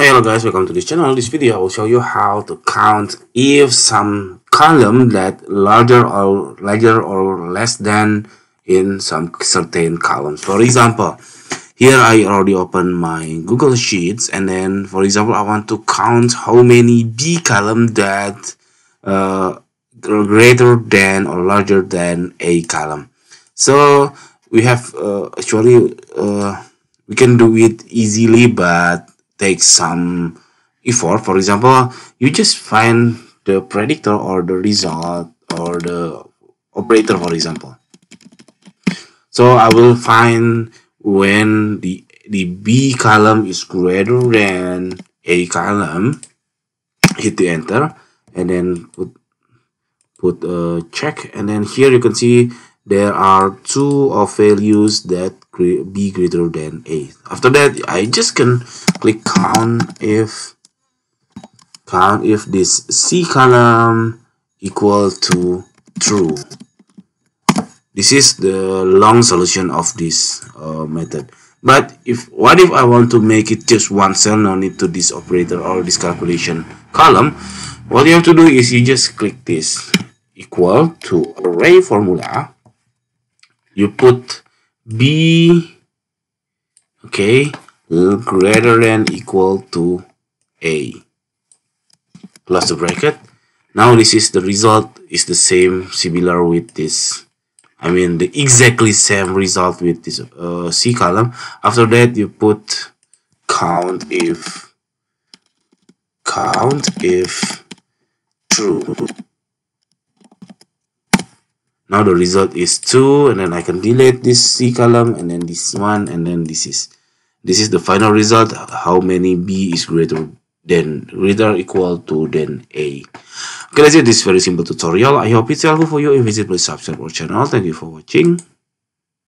Hello guys, welcome to this channel. This video I will show you how to count if some column that larger or larger or less than in some certain columns. For example, here I already opened my Google Sheets and then for example I want to count how many B column that uh, greater than or larger than A column. So we have uh, actually uh, we can do it easily but takes some effort. For example, you just find the predictor or the result or the operator, for example. So I will find when the the B column is greater than A column, hit the enter, and then put put a check, and then here you can see there are two of values that be greater than a. After that i just can click count if count if this c column equal to true. This is the long solution of this uh, method. But if what if i want to make it just one cell no need to this operator or this calculation column? What you have to do is you just click this equal to array formula you put b okay greater than equal to a. Close the bracket. Now this is the result is the same similar with this I mean the exactly same result with this uh, C column. After that you put count if count if true now the result is 2 and then I can delete this C column and then this one and then this is. This is the final result. How many B is greater than greater equal to than A? Okay that's it. This very simple tutorial. I hope it's helpful for you. If visit please subscribe our channel. Thank you for watching